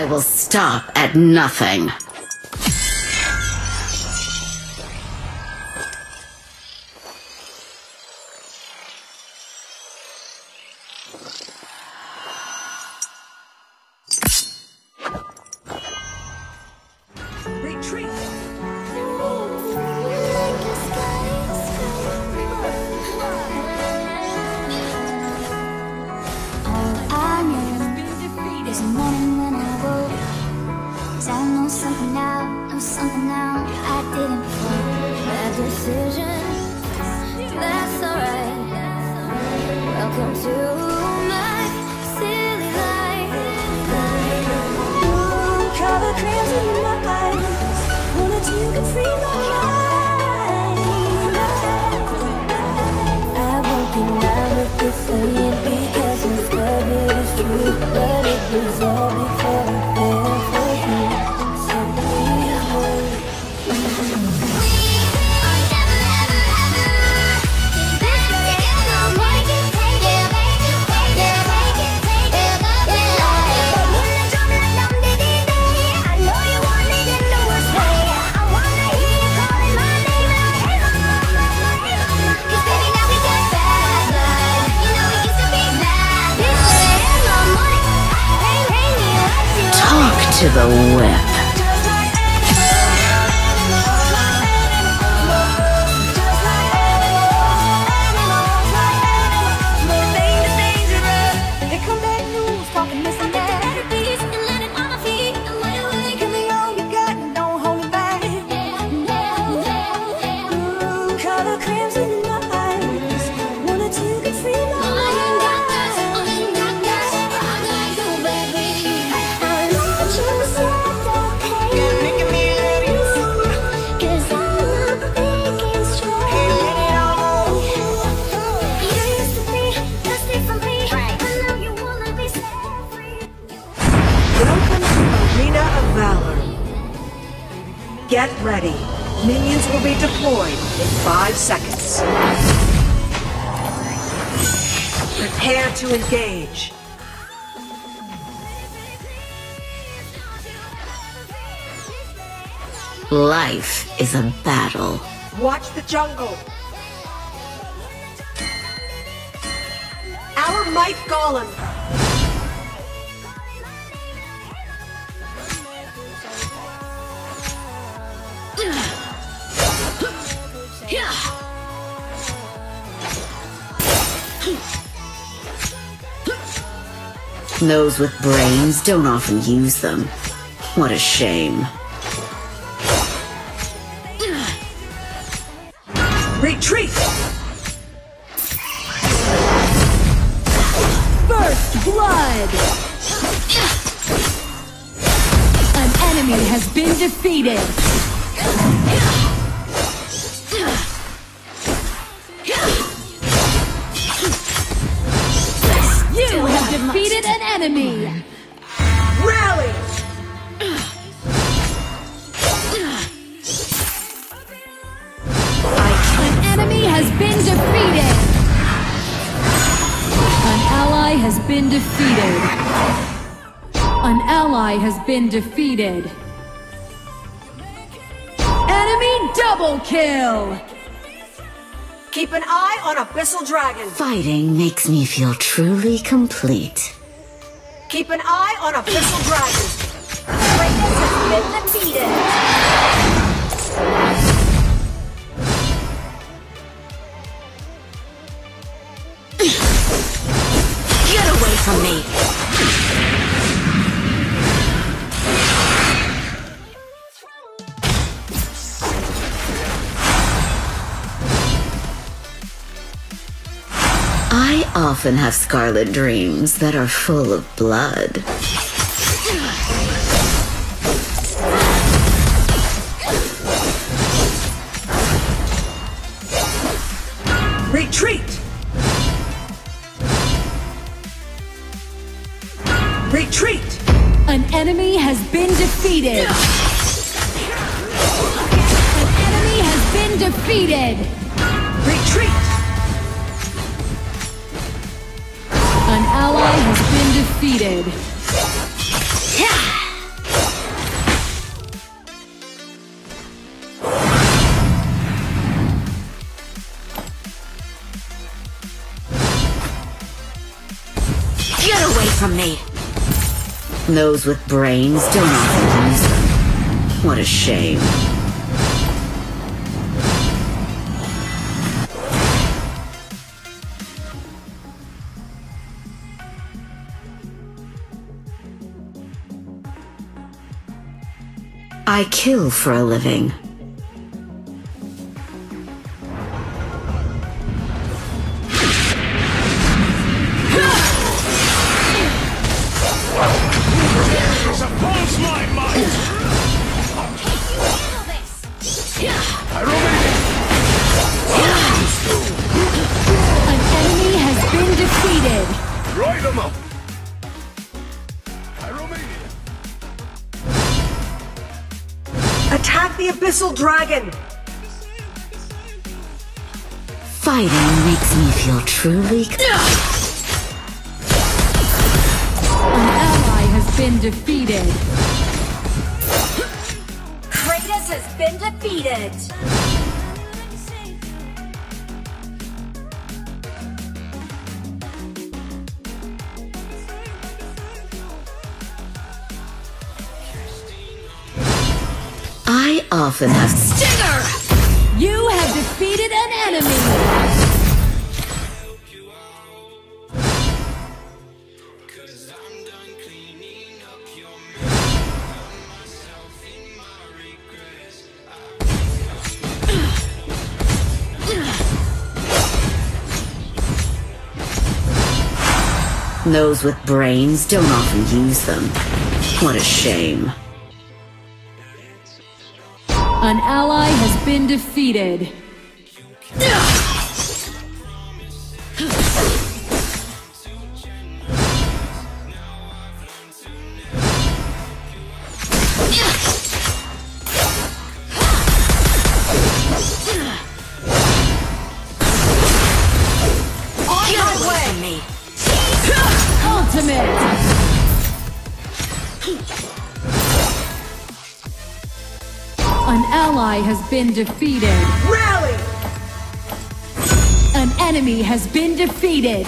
I will stop at nothing. Was all deployed in five seconds. Prepare to engage. Life is a battle. Watch the jungle. Our might golem. Those with brains don't often use them. What a shame. Retreat! First blood! An enemy has been defeated! An ally has been defeated. Enemy double kill! Keep an eye on Abyssal Dragon. Fighting makes me feel truly complete. Keep an eye on Abyssal Dragon. Get away from me! Often have scarlet dreams that are full of blood. Retreat! Retreat! An enemy has been defeated! An enemy has been defeated! Retreat! ally has been defeated. Get away from me! Those with brains don't often What a shame. I kill for a living. The Abyssal Dragon! Fighting makes me feel truly. An ally has been defeated. Kratos has been defeated. Often have. You have defeated an enemy. Those with brains don't often use them. What a shame. An ally has been defeated. Has been defeated. Rally! An enemy has been defeated.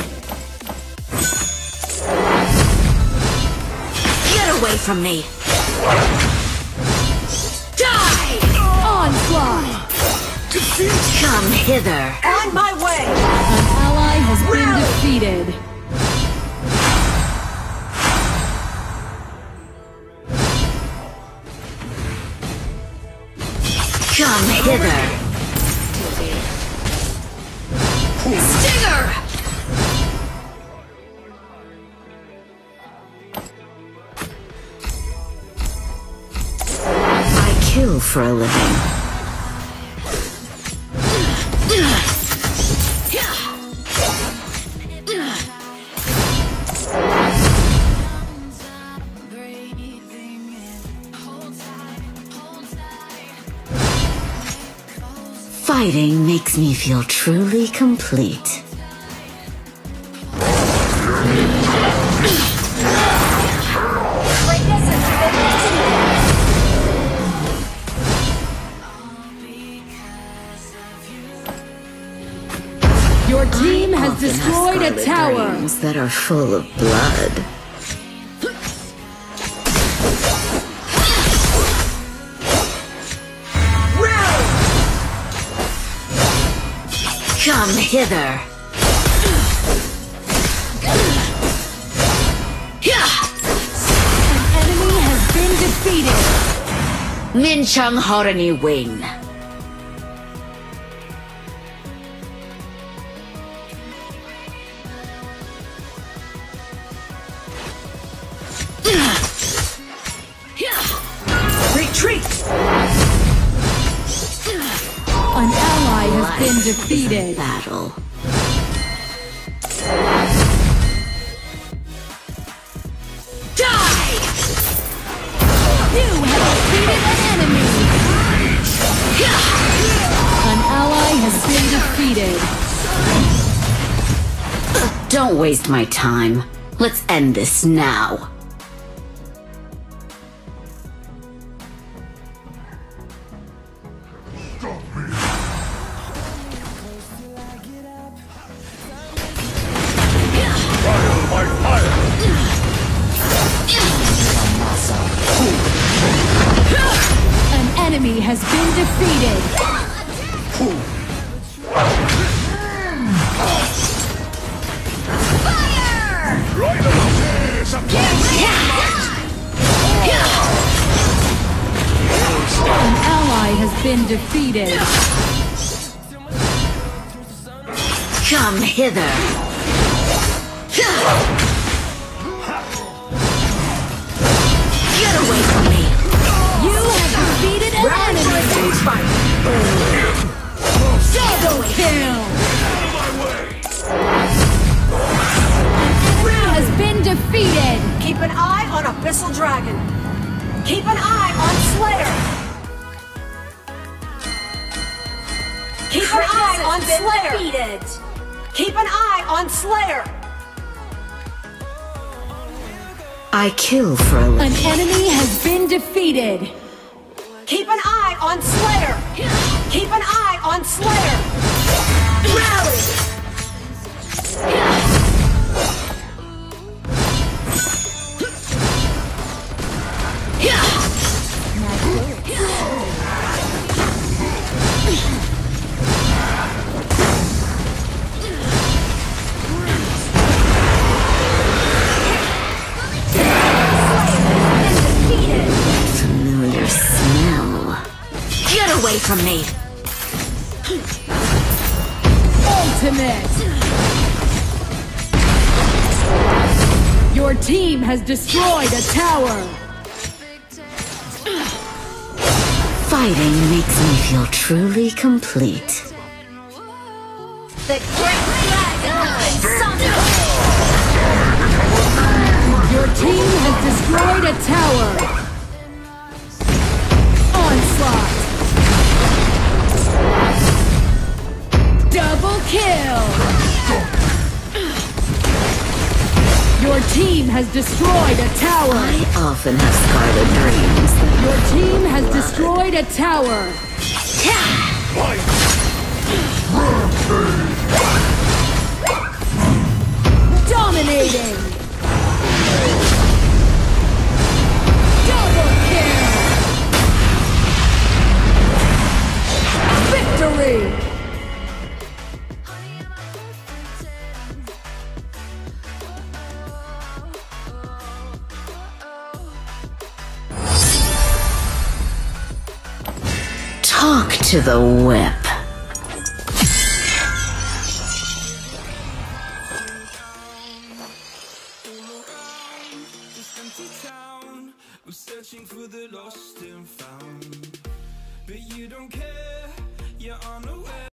Get away from me! Die! Onslaught. Come hither. On my way! An ally has been Rally. defeated. Come hither. Stinger! I kill for a living. Fighting makes me feel truly complete. Kratos has been defeated. Your team has destroyed a tower. that are full of blood. Come hither. An enemy has been defeated. Minchang Horny Wing. Retreat! Defeated. Battle. Die! You have defeated an enemy. An ally has been defeated. Don't waste my time. Let's end this now. Come hither. Get away from me. You have defeated an Round enemy. stage fight. Double kill. Round Has been defeated. Keep an eye on Abyssal Dragon. Keep an eye on Slayer. Keep an eye on Slayer. Keep an eye on Slayer. I kill for a living. An enemy has been defeated. Keep an eye on Slayer. Keep an eye on Slayer. Rally. Familiar from me. Ultimate. Your team has destroyed a tower. Fighting makes me feel truly complete. The great dragon has been summoned. Your team has destroyed a tower. Onslaught. Double kill. Your team has destroyed a tower. I often have scarlet dreams. Your team has destroyed a tower. Dominating. To the whip. searching for the lost and found. But you don't care, you're unaware.